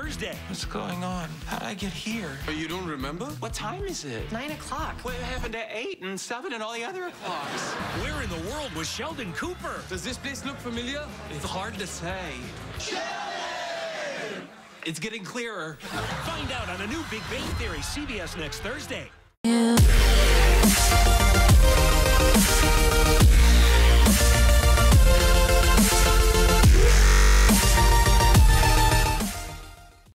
Thursday. What's going on? How did I get here? Oh, you don't remember? What time is it? Nine o'clock. What happened at eight and seven and all the other o'clocks? Where in the world was Sheldon Cooper? Does this place look familiar? It's hard to say. Sheldon! It's getting clearer. Find out on a new Big Bang Theory CBS next Thursday.